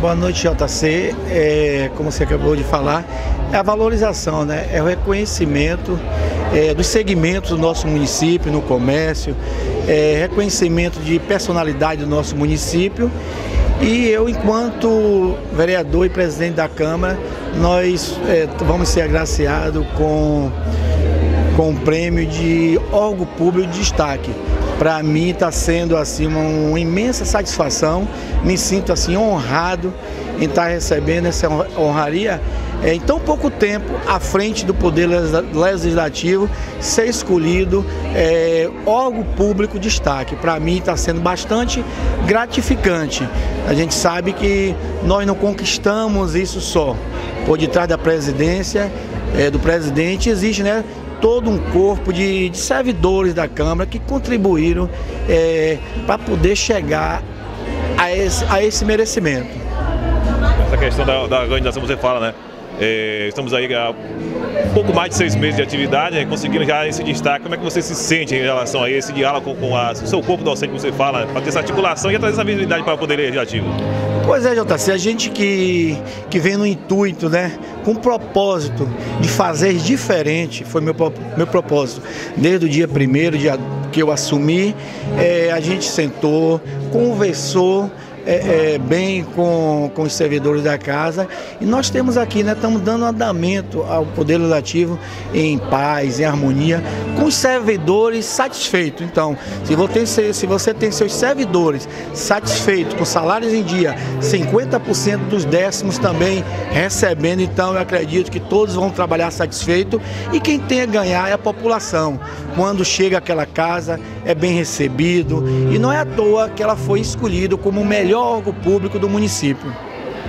Boa noite, JC. É, como você acabou de falar, é a valorização, né? é o reconhecimento é, dos segmentos do nosso município, no comércio, é, reconhecimento de personalidade do nosso município. E eu, enquanto vereador e presidente da Câmara, nós é, vamos ser agraciados com, com o prêmio de órgão público de destaque para mim está sendo assim uma, uma, imensa satisfação. Me sinto assim honrado em estar tá recebendo essa honraria é, em tão pouco tempo à frente do Poder Legislativo ser escolhido é, órgão público de destaque. Para mim está sendo bastante gratificante. A gente sabe que nós não conquistamos isso só. Por detrás da presidência, é, do presidente, existe né, todo um corpo de, de servidores da Câmara que contribuíram é, para poder chegar a esse, a esse merecimento. Essa questão da, da organização você fala, né? É, estamos aí há pouco mais de seis meses de atividade, né, conseguindo já esse destaque. Como é que você se sente em relação a esse diálogo com, a, o seu corpo docente que você fala, para ter essa articulação e trazer essa visibilidade para o Poder Legislativo? Pois é, JC, a gente que, que vem no intuito, né, com o propósito de fazer diferente, foi meu, meu propósito. Desde o dia primeiro dia que eu assumi, é, a gente sentou, conversou, é, é, bem com, com os servidores da casa. E nós temos aqui, né, estamos dando andamento ao Poder Legislativo em paz, em harmonia, com os servidores satisfeitos. Então, se você, se você tem seus servidores satisfeitos, com salários em dia, 50% dos décimos também recebendo, então eu acredito que todos vão trabalhar satisfeito e quem tem a ganhar é a população. Quando chega àquela casa, é bem recebido e não é à toa que ela foi escolhida como o melhor órgão público do município.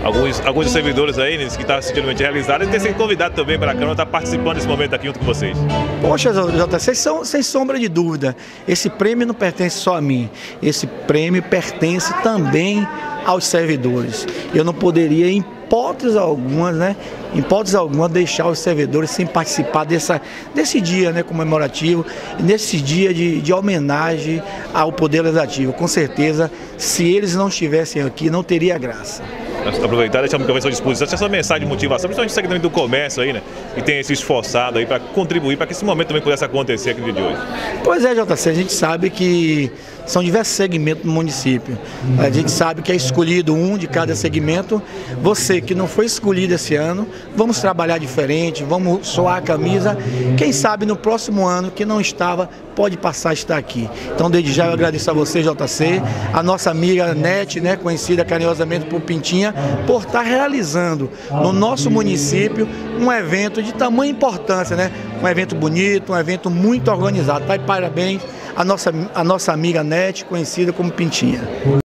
Alguns, alguns servidores aí né, que estão tá sentindo realizados e ter sido convidado também para a Câmara estar tá participando desse momento aqui junto com vocês. Poxa, Jota, vocês são, sem sombra de dúvida, esse prêmio não pertence só a mim, esse prêmio pertence também aos servidores. Eu não poderia, em hipótese alguma, né? Em hipótese alguma, deixar os servidores sem participar dessa, desse dia né, comemorativo, nesse dia de, de homenagem ao Poder Legislativo. Com certeza, se eles não estivessem aqui, não teria graça aproveitar e deixar a à disposição, essa mensagem de motivação, principalmente o segmento do comércio aí, né? Que tem se esforçado aí para contribuir para que esse momento também pudesse acontecer aqui no dia de hoje. Pois é, JC, a gente sabe que são diversos segmentos no município. A gente sabe que é escolhido um de cada segmento. Você que não foi escolhido esse ano, vamos trabalhar diferente, vamos soar a camisa. Quem sabe no próximo ano, que não estava, pode passar a estar aqui. Então, desde já eu agradeço a você, JC, a nossa amiga Nete, né, conhecida carinhosamente por Pintinha, por estar realizando no nosso município um evento de tamanha importância, né? Um evento bonito, um evento muito organizado. Tá? parabéns à nossa, à nossa amiga Nete, conhecida como Pintinha.